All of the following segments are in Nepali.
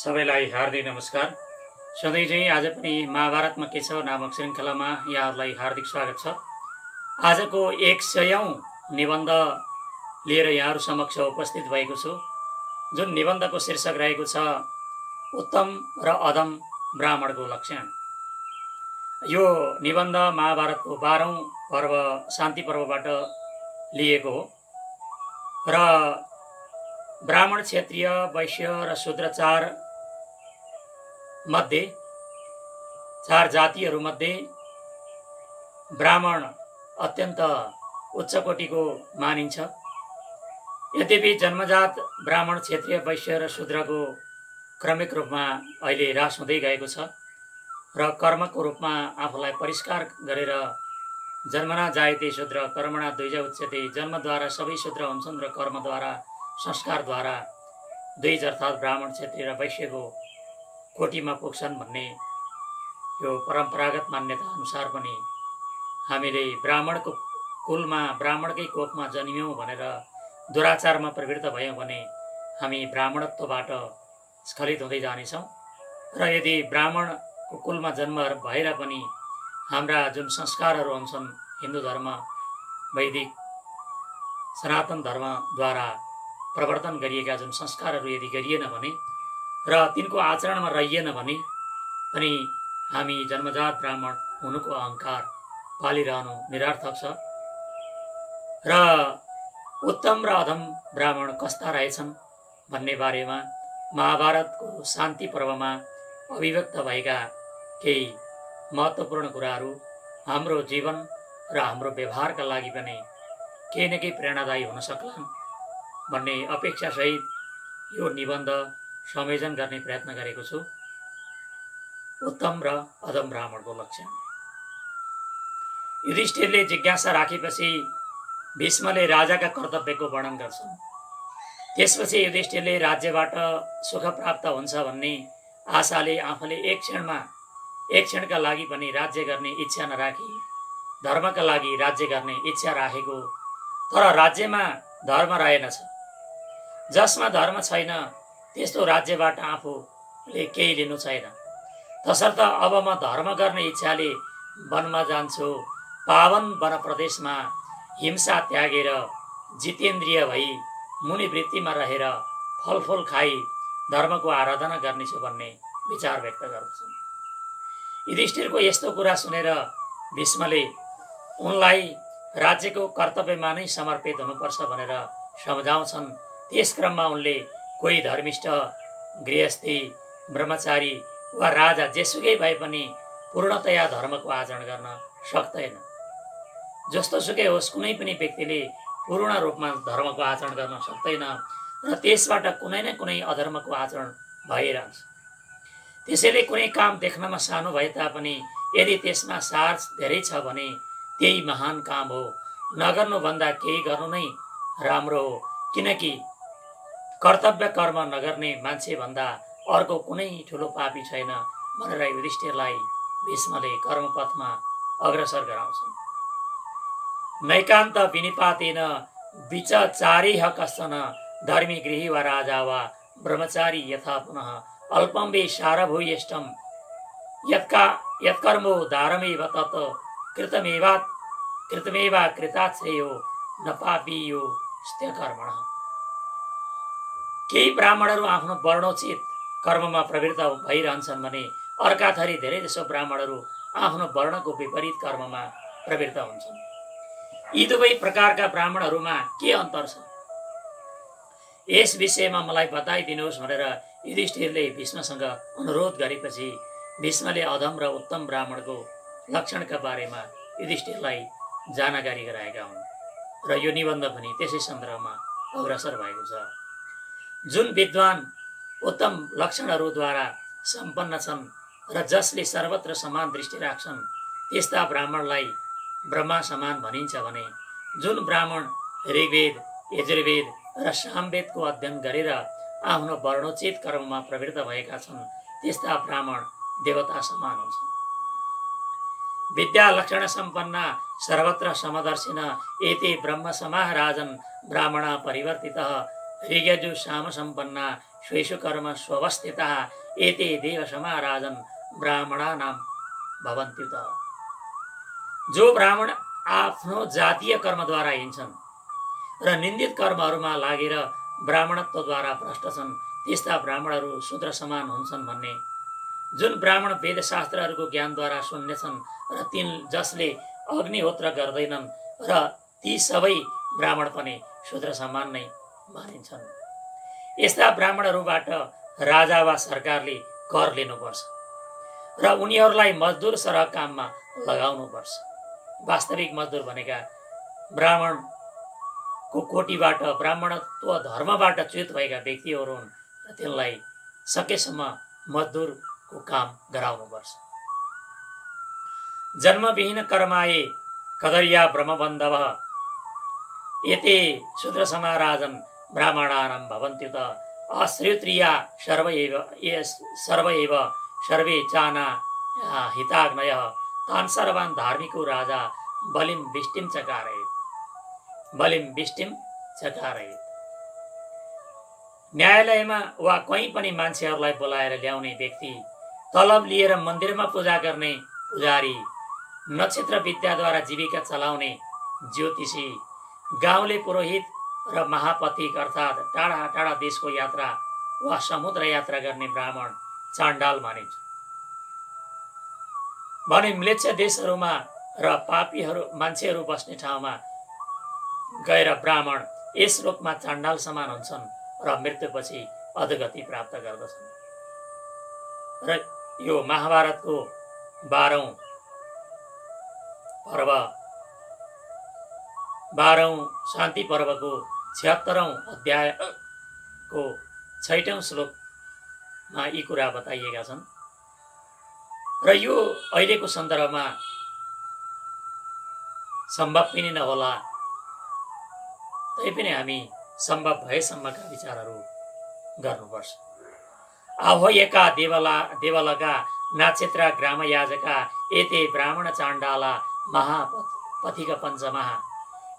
सबैलाई हार्दिक नमस्कार। सधैँ चाहिँ आज पनि महाभारतमा के छ नामक श्रृङ्खलामा यहाँहरूलाई हार्दिक स्वागत छ। आजको एक सयौँ निबन्ध लिएर यहाँहरू समक्ष उपस्थित भएको छु। जुन निबन्धको शीर्षक रहेको छ उत्तम र अधम ब्राह्मणको लक्षण। यो निबन्ध महाभारतको बाह्रौँ पर्व शान्ति पर्वबाट लिएको हो। र ब्राह्मण क्षेत्रीय वैश्य र शूद्र चार मध्ये चार जातिहरूमध्ये ब्राह्मण अत्यन्त उच्च कोटिको मानिन्छ। यद्यपि जन्मजात ब्राह्मण क्षेत्रीय वैश्य र शूद्रको क्रमिक रूपमा अहिले ह्रास हुँदै गएको छ र कर्मको रूपमा आफूलाई परिष्कार गरेर जन्मना जायते शूद्र कर्मणा द्विज उच्यते जन्मद्वारा सबै शूद्र हुन्छन् र कर्मद्वारा संस्कारद्वारा द्विज अर्थात् ब्राह्मण क्षेत्रीय र वैश्यको कोटीमा पुग्छन् भन्ने यो परम्परागत मान्यता अनुसार पनि हामीले ब्राह्मणको कुलमा ब्राह्मणकै कोखमा जन्मियौँ भनेर दुराचारमा प्रवृत्त भयौँ भने हामी ब्राह्मणत्वबाट स्खलित हुँदै जानेछौँ। र यदि ब्राह्मणको कुलमा जन्म भएर पनि हाम्रा जुन संस्कारहरू हुन्छन् हिन्दू धर्म वैदिक सनातन धर्मद्वारा प्रवर्तन गरिएका जुन संस्कारहरू यदि गरिएन भने र तिनको आचरणमा रहिएन भने पनि हामी जन्मजात ब्राह्मण हुनुको अहङ्कार पालिरहनु निरर्थक छ। र उत्तम र अधम ब्राह्मण कस्ता रहेछन् भन्ने बारेमा महाभारतको शान्ति पर्वमा अभिव्यक्त भएका केही महत्त्वपूर्ण कुराहरू हाम्रो जीवन र हाम्रो व्यवहारका लागि पनि केही न केही प्रेरणादायी हुन सक्लान् भन्ने अपेक्षासहित यो निबन्ध संयोजन गर्ने प्रयत्न गरेको छु। उत्तम र अधम ब्राह्मणको लक्षण। युधिष्ठिरले जिज्ञासा राखेपछि भीष्मले राजाका कर्तव्यको वर्णन गर्छन्। त्यसपछि युधिष्ठिरले राज्यबाट सुख प्राप्त हुन्छ भन्ने आशाले आफूले एक क्षणमा एक क्षणका लागि पनि राज्य गर्ने इच्छा नराखी धर्मका लागि राज्य गर्ने इच्छा राखेको तर राज्यमा धर्म रहेनछ। जसमा धर्म छैन त्यस्तो राज्यबाट आफूले केही लिनु छैन। तसर्थ अब म धर्म गर्ने इच्छाले वनमा जान्छु। पावन वन प्रदेशमा हिंसा त्यागेर जितेन्द्रिय भई मुनिवृत्तिमा रहेर फलफुल खाई धर्मको आराधना गर्नेछु भन्ने विचार व्यक्त गर्दछु। युधिष्ठिरको यस्तो कुरा सुनेर भीष्मले उनलाई राज्यको कर्तव्यमा नै समर्पित हुनुपर्छ भनेर सम्झाउँछन्। त्यस क्रममा उनले कोही धर्मिष्ठ गृहस्थी ब्रह्मचारी वा राजा जेसुकै भए पनि पूर्णतया धर्मको आचरण गर्न सक्दैन जस्तो सुकै होस् कुनै पनि व्यक्तिले पूर्ण रूपमा धर्मको आचरण गर्न सक्दैन र त्यसबाट कुनै न कुनै अधर्मको आचरण भइरहन्छ। त्यसैले कुनै काम देख्नमा सानो भए तापनि यदि त्यसमा सार धेरै छ भने त्यही महान काम हो। नगर्नुभन्दा केही गर्नु नै राम्रो हो किनकि कर्तव्य कर्म नगर्ने मान्छे भन्दा अर्को कुनै ठुलो पापी छैन भनेर युधिष्ठिरलाई भीष्मले कर्मपथमा अग्रसर गराउँछन्। नैकान्त विनिपातेन विचचारिह कश्चन धर्मी गृही वा राजा वा ब्रह्मचारी यथा पुनः अल्पम्बे सारभूयिष्टम। यत्का यत्कर्मो धारमेव तत् कृतमेवा कृतमेवा कृताश्रेयो न पापियो कर्मण केही ब्राह्मणहरू आफ्नो वर्णोचित कर्ममा प्रवृत्त भइरहन्छन् भने अर्का थरी धेरै जसो ब्राह्मणहरू आफ्नो वर्णको विपरीत कर्ममा प्रवृत्त हुन्छन्। यी दुवै प्रकारका ब्राह्मणहरूमा के अन्तर छ? यस विषयमा मलाई बताइदिनुहोस् भनेर युधिष्ठिरले भीष्मसँग अनुरोध गरेपछि भीष्मले अधम र उत्तम ब्राह्मणको लक्षणका बारेमा युधिष्ठिरलाई जानकारी गराएका हुन्। र यो निबन्ध पनि त्यसै सन्दर्भमा अग्रसर भएको छ। जुन विद्वान उत्तम लक्षणहरूद्वारा सम्पन्न छन् र जसले सर्वत्र समान दृष्टि राख्छन् त्यस्ता ब्राह्मणलाई ब्रह्मा समान भनिन्छ भने जुन ब्राह्मण ऋग्वेद यजुर्वेद र सामवेदको अध्ययन गरेर आफ्नो वर्णोचित कर्ममा प्रवृत्त भएका छन् त्यस्ता ब्राह्मण देवता समान हुन्छन्। विद्या लक्षण सम्पन्न सर्वत्र समदर्शिन एते ब्रह्म समाह राजन ब्राह्मण परिवर्तित ऋग्यजु साम सम्पन्न स्वेषु कर्म स्वस्थिता एते देव समाराजन ब्राह्मणा नाम भवन्त्यु त। जो ब्राह्मण आफ्नो जातीय कर्मद्वारा हिँड्छन् र निन्दित कर्महरूमा लागेर ब्राह्मणत्वद्वारा भ्रष्ट छन् त्यस्ता ब्राह्मणहरू शूद्र समान हुन्छन् भन्ने। जुन ब्राह्मण वेदशास्त्रहरूको ज्ञानद्वारा शून्य र तिन जसले अग्निहोत्र गर्दैनन् र ती सबै ब्राह्मण पनि शूद्र समान नै मानिन्छन्। यस्ता ब्राह्मणहरूबाट राजा वा सरकारले कर लिनुपर्छ र उनीहरूलाई मजदुर सरह काममा लगाउनुपर्छ। वास्तविक मजदुर भनेका ब्राह्मणको कोटीबाट ब्राह्मणत्व धर्मबाट च्युत भएका व्यक्तिहरू हुन् र तिनलाई सकेसम्म मजदुरको काम गराउनुपर्छ। जन्मविहीन कर्माए कदरिया ब्रह्मबन्धव। यते शूद्र समाराजन ब्राह्मणानां भवन्त्यु त अश्रित्रिया सर्व एव सर्व एव सर्वे चाना हिताग्नय। तान सर्वान् धार्मिको राजा बलिम बिष्टिम चकारयत बलिम बिष्टिम चकारयत न्यायालयमा वा कहीँ पनि मान्छेहरूलाई बोलाएर ल्याउने व्यक्ति तलब लिएर मन्दिरमा पूजा गर्ने पुजारी नक्षत्र विद्याद्वारा जीविका चलाउने ज्योतिषी गाउँले पुरोहित र महापथिक अर्थात् टाढा टाढा देशको यात्रा वा समुद्र यात्रा गर्ने ब्राह्मण चाण्डाल मानिन्छ। भने म्लेच्छ देशहरूमा र पापीहरू मान्छेहरू बस्ने ठाउँमा गएर ब्राह्मण यस रूपमा चाण्डाल समान हुन्छन् र मृत्युपछि अधगति प्राप्त गर्दछन्। र यो महाभारतको बाह्रौँ पर्व बाह्रौँ शान्ति पर्वको छिहत्तरौँ अध्यायको छैटौँ श्लोकमा यी कुरा बताइएका छन्। र यो अहिलेको सन्दर्भमा सम्भव पनि नहोला। तैपनि हामी सम्भव भएसम्मका विचारहरू गर्नुपर्छ। आह्वयका देवला देवलका नाक्षेत्र ग्रामयाजका एते ब्राह्मण चाण्डाला महापथिक पञ्चमा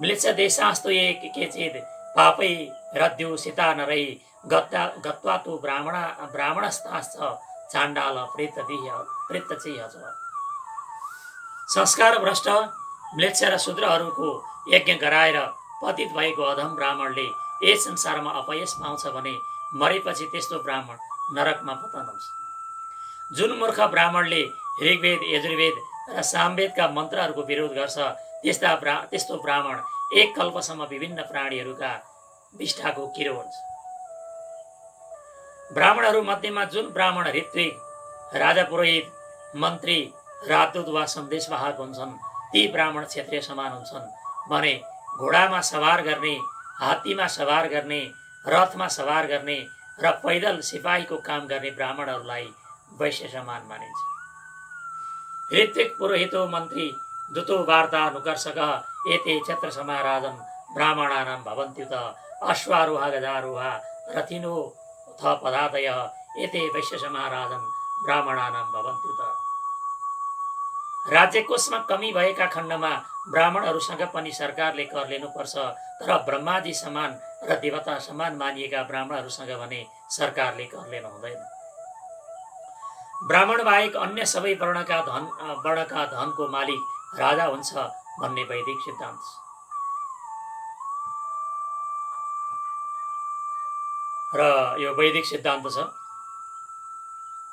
म्लेच्छ देशास्तु ये केचित् पापै रद्यु सीता नरै गत्वा तु ब्राह्मण ब्राह्मणस्ताश्च चाण्डाल प्रेत दिह प्रेत छ संस्कार भ्रष्ट म्लेच्छ र शूद्रहरूको यज्ञ गराएर पतित भएको अधम ब्राह्मणले यस संसारमा अपयस पाउँछ भने मरेपछि त्यस्तो ब्राह्मण नरकमा पतन हुन्छ जुन मूर्ख ब्राह्मणले ऋग्वेद यजुर्वेद र सामवेदका मन्त्रहरूको विरोध गर्छ त्यस्ता ब्रा त्यस्तो ब्राह्मण एक कल्पसम्म विभिन्न प्राणीहरूका विष्ठाको किरो हुन्छ। ब्राह्मणहरू मध्येमा जुन ब्राह्मण ऋत्विक राजा पुरोहित मन्त्री राजदूत वा सन्देशवाहक हुन्छन् ती ब्राह्मण क्षेत्रीय समान हुन्छन् भने घोडामा सवार गर्ने हात्तीमा सवार गर्ने रथमा सवार गर्ने र पैदल सिपाहीको काम गर्ने ब्राह्मणहरूलाई वैश्य समान मानिन्छ। ऋत्विक पुरोहितो मन्त्री दुतो वार्ता नुकर्षक एते क्षेत्र समाराजन ब्राह्मणानां भवन्त्यु त अश्वारोहा गजारोहा रथिनो थ पदादय एते वैश्य समाराजन ब्राह्मणानां भवन्त्यु त राज्य कोषमा कमी भएका खण्डमा ब्राह्मणहरूसँग पनि सरकारले कर लिनुपर्छ तर ब्रह्माजी समान र देवता समान मानिएका ब्राह्मणहरूसँग भने सरकारले कर लिनु हुँदैन। ब्राह्मण बाहेक अन्य सबै वर्णका धन वर्णका धनको मालिक राजा हुन्छ भन्ने वैदिक सिद्धान्त र यो वैदिक सिद्धान्त छ।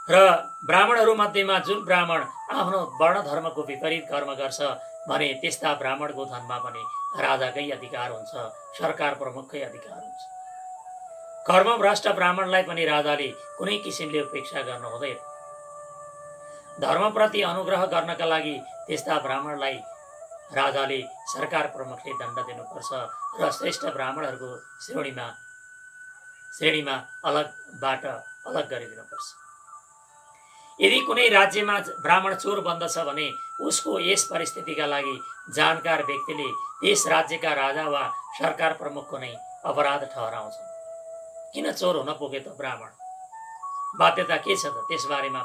र ब्राह्मणहरू मध्येमा जुन ब्राह्मण आफ्नो वर्ण धर्मको विपरीत कर्म गर्छ भने त्यस्ता ब्राह्मणको धनमा पनि राजाकै अधिकार हुन्छ सरकार प्रमुखकै अधिकार हुन्छ। कर्मभ्रष्ट ब्राह्मणलाई पनि राजाले कुनै किसिमले उपेक्षा गर्नु हुँदैन धर्मप्रति अनुग्रह गर्नका लागि त्यस्ता ब्राह्मणलाई राजाले सरकार प्रमुखले दण्ड दिनुपर्छ र श्रेष्ठ ब्राह्मणहरूको श्रेणीमा श्रेणीमा अलगबाट अलग गरिदिनुपर्छ। यदि कुनै राज्यमा ब्राह्मण चोर बन्दछ भने उसको यस परिस्थितिका लागि जानकार व्यक्तिले त्यस राज्यका राजा वा सरकार प्रमुखको नै अपराध ठहराउँछन्। किन चोर हुन पुगे त ब्राह्मण? बाध्यता के छ त त्यसबारेमा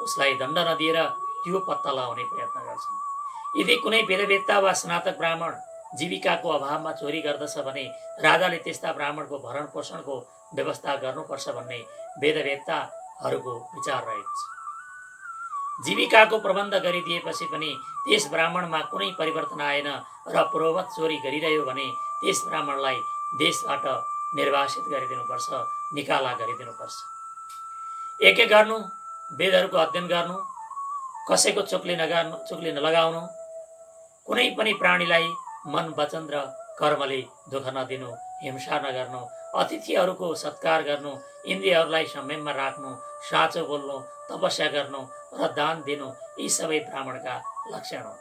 उसलाई दण्ड नदिएर त्यो पत्ता लगाउने प्रयत्न गर्छन्। यदि कुनै वेदवेत्ता वा स्नातक ब्राह्मण जीविकाको अभावमा चोरी गर्दछ भने राजाले त्यस्ता ब्राह्मणको भरण पोषणको व्यवस्था गर्नुपर्छ भन्ने वेदवेत्ताहरूको विचार रहेको छ। जीविकाको प्रबन्ध गरिदिएपछि पनि त्यस ब्राह्मणमा कुनै परिवर्तन आएन र पूर्ववत चोरी गरिरह्यो भने त्यस ब्राह्मणलाई देशबाट निर्वासित गरिदिनुपर्छ निकाला गरिदिनुपर्छ। एक एक गर्नु वेदहरूको अध्ययन गर्नु कसैको चुक्ली नगर्नु चुक्ली नलगाउनु कुनै पनि प्राणीलाई मन वचन र कर्मले दुःख नदिनु हिंसा नगर्नु अतिथिहरूको सत्कार गर्नु इन्द्रियहरूलाई संयममा राख्नु साँचो बोल्नु तपस्या गर्नु र दान दिनु यी सबै ब्राह्मणका लक्षण हुन्।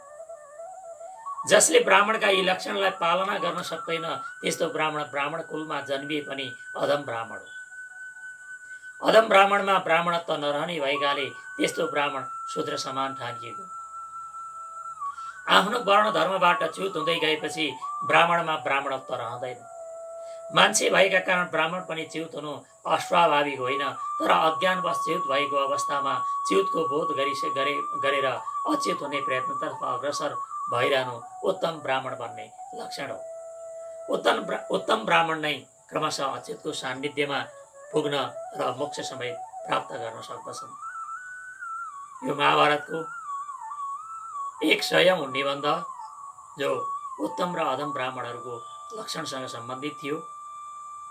जसले ब्राह्मणका यी लक्षणलाई पालना गर्न सक्दैन त्यस्तो ब्राह्मण ब्राह्मण कुलमा जन्मिए पनि अधम ब्राह्मण हो अधम ब्राह्मणमा ब्राह्मणत्व नरहने भएकाले त्यस्तो ब्राह्मण शूद्र समान ठानिएको। आफ्नो वर्ण धर्मबाट च्युत हुँदै गएपछि ब्राह्मणमा ब्राह्मणत्व रहँदैन। मान्छे भएका कारण ब्राह्मण पनि च्युत हुनु अस्वाभाविक होइन तर अज्ञानवश च्युत भएको अवस्थामा च्युतको बोध गरि गरे गरेर अच्युत हुने प्रयत्नतर्फ अग्रसर भइरहनु उत्तम ब्राह्मण बन्ने लक्षण हो। उत्तम उत्तम ब्राह्मण नै क्रमशः अच्युतको सान्निध्यमा पुग्न र मोक्ष समय प्राप्त गर्न सक्दछन्। यो महाभारतको एक सयौँ निबन्ध जो उत्तम र अधम ब्राह्मणहरूको लक्षणसँग सम्बन्धित थियो।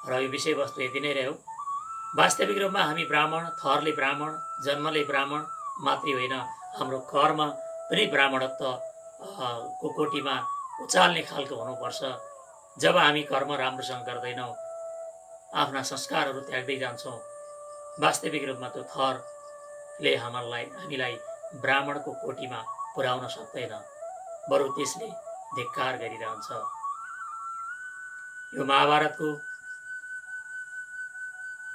र यो विषयवस्तु यति नै रह्यो। वास्तविक रूपमा हामी ब्राह्मण थरले ब्राह्मण जन्मले ब्राह्मण मात्रै होइन हाम्रो कर्म पनि ब्राह्मणत्व को कोटीमा उचाल्ने खालको हुनुपर्छ। जब हामी कर्म राम्रोसँग गर्दैनौँ आफ्ना संस्कारहरू त्याग्दै जान्छौँ। वास्तविक रूपमा त्यो थरले हामीलाई हामीलाई ब्राह्मणको कोटीमा पुर्याउन सक्दैन बरु त्यसले धिक्कार गरिरहन्छ। यो महाभारतको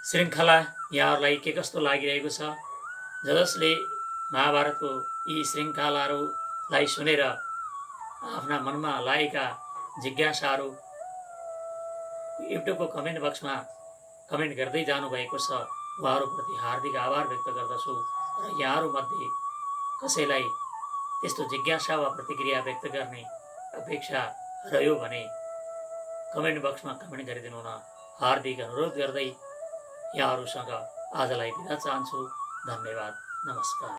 श्रृङ्खला यहाँहरूलाई के कस्तो लागिरहेको छ? जसले महाभारतको यी श्रृङ्खलाहरूलाई सुनेर आफ्ना मनमा लागेका जिज्ञासाहरू युट्युबको कमेन्ट बक्समा कमेन्ट गर्दै जानुभएको छ उहाँहरूप्रति हार्दिक आभार व्यक्त गर्दछु र यहाँहरूमध्ये कसैलाई त्यस्तो जिज्ञासा वा प्रतिक्रिया व्यक्त गर्ने अपेक्षा रह्यो भने कमेन्ट बक्समा कमेन्ट गरिदिनु हुन हार्दिक अनुरोध गर्दै यहाँहरूसँग आजलाई बिदा चाहन्छु। धन्यवाद। नमस्कार।